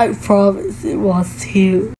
I promise it was you.